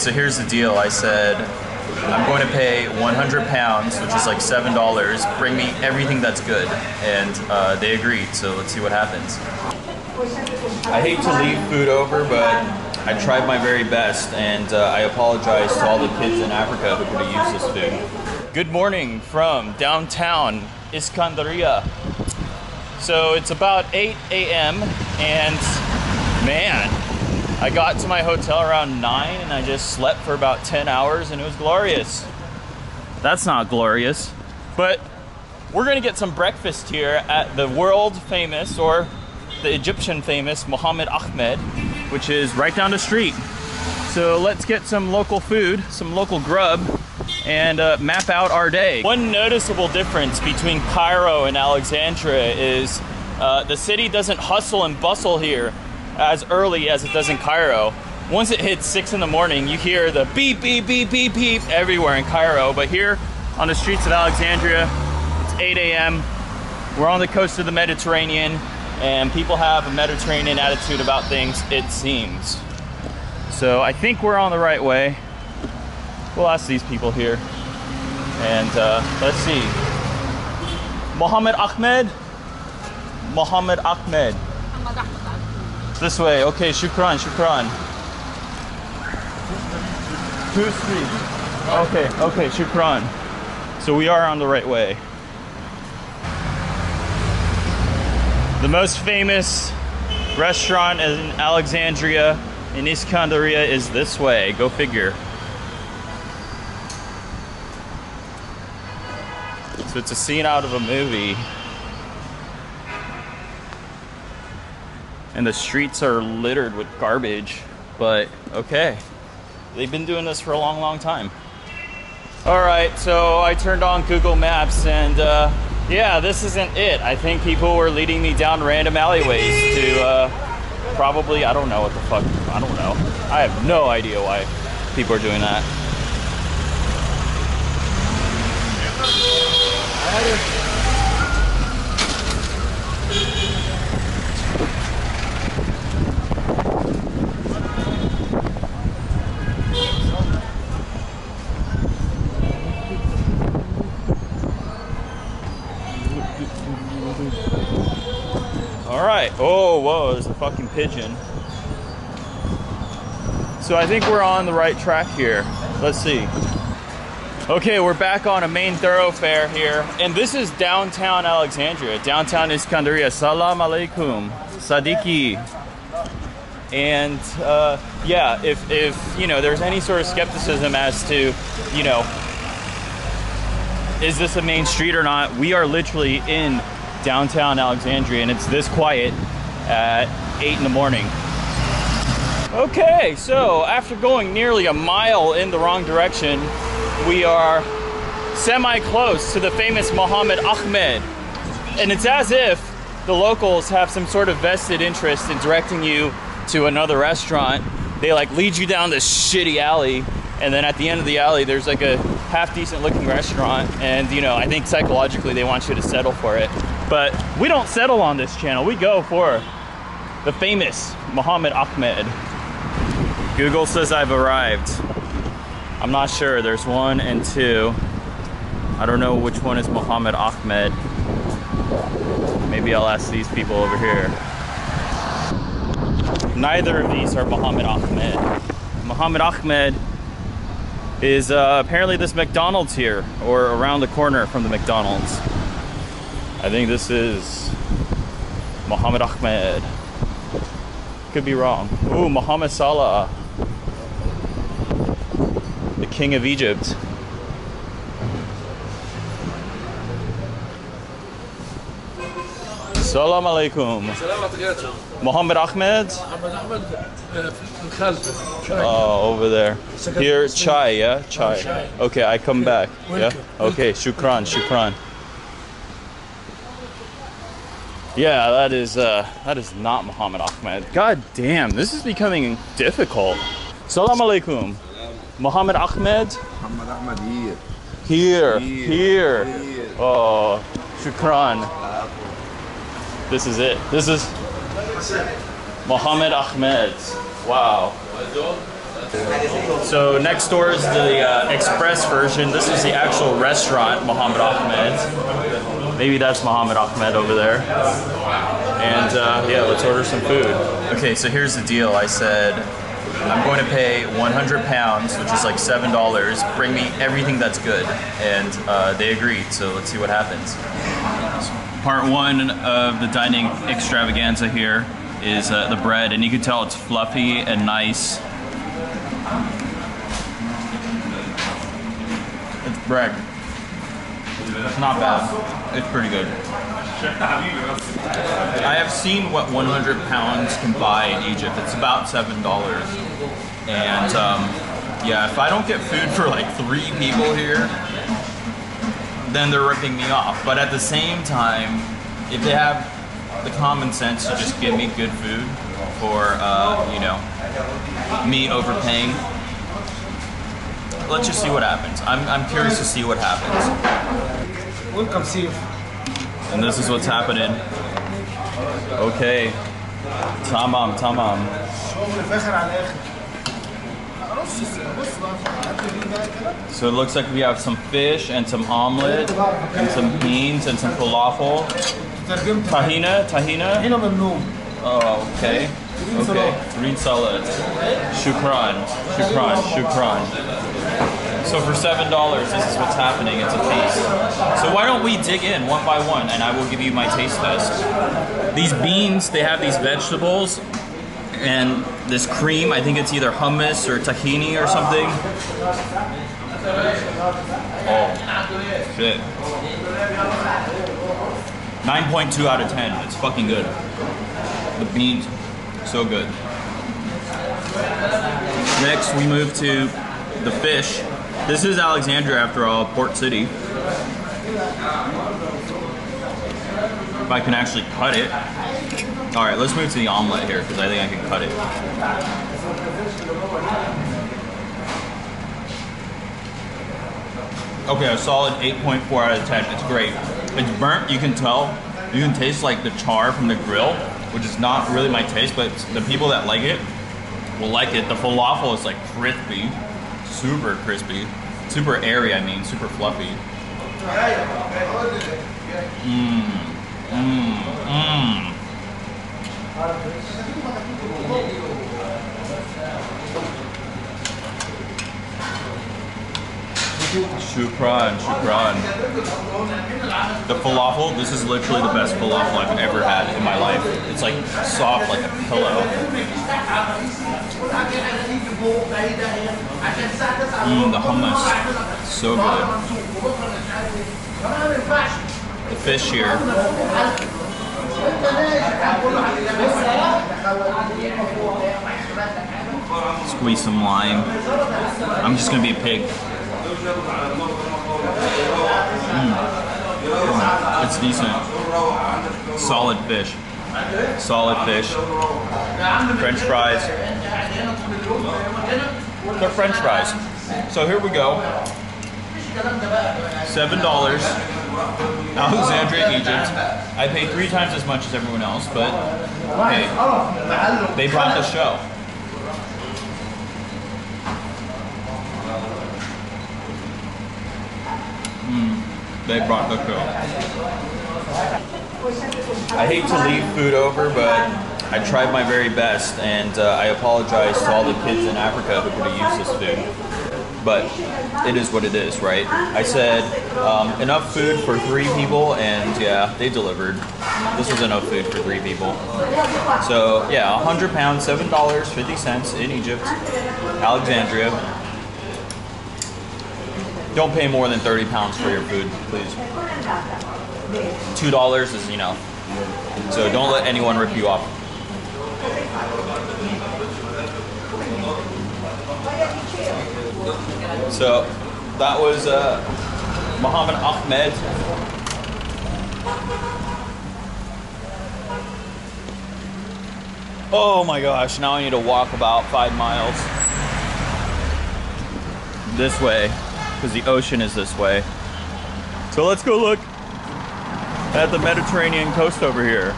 so here's the deal. I said, I'm going to pay 100 pounds, which is like $7. Bring me everything that's good. And uh, they agreed, so let's see what happens. I hate to leave food over, but I tried my very best, and uh, I apologize to all the kids in Africa who could have used this food. Good morning from downtown Iskandaria. So it's about 8 a.m. and man, I got to my hotel around 9 and I just slept for about 10 hours and it was glorious. That's not glorious, but we're gonna get some breakfast here at the world famous or the Egyptian famous Mohammed Ahmed, which is right down the street. So let's get some local food, some local grub, and uh, map out our day. One noticeable difference between Cairo and Alexandria is uh, the city doesn't hustle and bustle here as early as it does in Cairo. Once it hits six in the morning, you hear the beep, beep, beep, beep, beep everywhere in Cairo. But here on the streets of Alexandria, it's 8 a.m. We're on the coast of the Mediterranean, and people have a Mediterranean attitude about things, it seems. So I think we're on the right way. We'll ask these people here. And uh, let's see. Mohammed Ahmed? Mohammed Ahmed. This way. Okay, shukran, shukran. Two street. Okay, okay, shukran. So we are on the right way. The most famous restaurant in Alexandria in Iskandaria is this way. Go figure. So it's a scene out of a movie. And the streets are littered with garbage. But okay. They've been doing this for a long, long time. Alright, so I turned on Google Maps and uh, yeah, this isn't it. I think people were leading me down random alleyways to uh, probably, I don't know what the fuck, I don't know. I have no idea why people are doing that. All right. There's a fucking pigeon. So I think we're on the right track here. Let's see. Okay, we're back on a main thoroughfare here, and this is downtown Alexandria, downtown Iskandaria. Salam alaikum, Sadiki. And uh, yeah, if if you know there's any sort of skepticism as to, you know, is this a main street or not? We are literally in downtown Alexandria, and it's this quiet at eight in the morning. Okay, so after going nearly a mile in the wrong direction, we are semi-close to the famous Mohammed Ahmed. And it's as if the locals have some sort of vested interest in directing you to another restaurant. They like lead you down this shitty alley, and then at the end of the alley, there's like a half decent looking restaurant. And you know, I think psychologically they want you to settle for it. But we don't settle on this channel. We go for the famous Mohammed Ahmed. Google says I've arrived. I'm not sure. There's one and two. I don't know which one is Mohammed Ahmed. Maybe I'll ask these people over here. Neither of these are Mohammed Ahmed. Mohammed Ahmed is uh, apparently this McDonald's here, or around the corner from the McDonald's. I think this is Mohammed Ahmed. Could be wrong. Ooh, Muhammad Salah the king of Egypt. Salam alaikum. Mohammed Ahmed? Oh, over there. Here, chai, yeah? Chai. Okay, I come back. Yeah? Okay, shukran, shukran. Yeah, that is uh that is not Mohammed Ahmed. God damn, this is becoming difficult. Salam alaikum. Mohammed Ahmed? Muhammad here. Here, Here, here. here. Oh, shukran. This is it. This is Mohammed Ahmed. Wow. So next door is the uh, express version. This is the actual restaurant, Mohammed Ahmed. Maybe that's Mohammed Ahmed over there. And uh, yeah, let's order some food. Okay, so here's the deal. I said I'm going to pay 100 pounds, which is like seven dollars. Bring me everything that's good, and uh, they agreed. So let's see what happens. Part one of the dining extravaganza here is uh, the bread, and you can tell it's fluffy and nice. It's bread. It's not bad. It's pretty good. I have seen what 100 pounds can buy in Egypt. It's about seven dollars, and um, yeah, if I don't get food for like three people here, then they're ripping me off. But at the same time, if they have the common sense to just give me good food for uh, you know me overpaying, let's just see what happens. I'm, I'm curious to see what happens. We'll see. And this is what's happening. Okay. Tamam, tamam. So it looks like we have some fish and some omelet and some beans and some falafel. Tahina, tahina. Oh, okay. Okay. Green salad. Shukran, shukran, shukran. So for seven dollars, this is what's happening. It's a taste. So why don't we dig in one by one, and I will give you my taste test. These beans, they have these vegetables, and this cream. I think it's either hummus or tahini or something. Oh, shit. 9.2 out of 10. It's fucking good. The beans, so good. Next, we move to the fish. This is Alexandria, after all, port city. If I can actually cut it. All right, let's move to the omelet here because I think I can cut it. Okay, a solid 8.4 out of 10. It's great. It's burnt, you can tell. You can taste like the char from the grill, which is not really my taste, but the people that like it will like it. The falafel is like crispy, super crispy, super airy, I mean, super fluffy. Mmm, mmm, mmm. Shukran, shukran. The falafel, this is literally the best falafel I've ever had in my life. It's like soft like a pillow. Mmm, the hummus, so good. The fish here, squeeze some lime. I'm just gonna be a pig. Mm. It's decent. Solid fish. Solid fish. French fries. They're French fries. So here we go. Seven dollars. Alexandria, Egypt. I paid three times as much as everyone else, but hey, they brought the show. They brought the show. I hate to leave food over, but I tried my very best, and uh, I apologize to all the kids in Africa who could have used this food. But it is what it is, right? I said um, enough food for three people, and yeah, they delivered. This was enough food for three people. So yeah, 100 pounds, seven dollars fifty cents in Egypt, Alexandria. Don't pay more than 30 pounds for your food, please. Two dollars is enough. So don't let anyone rip you off. So that was uh, Mohammed Ahmed. Oh my gosh, now I need to walk about five miles this way because the ocean is this way. So let's go look at the Mediterranean coast over here.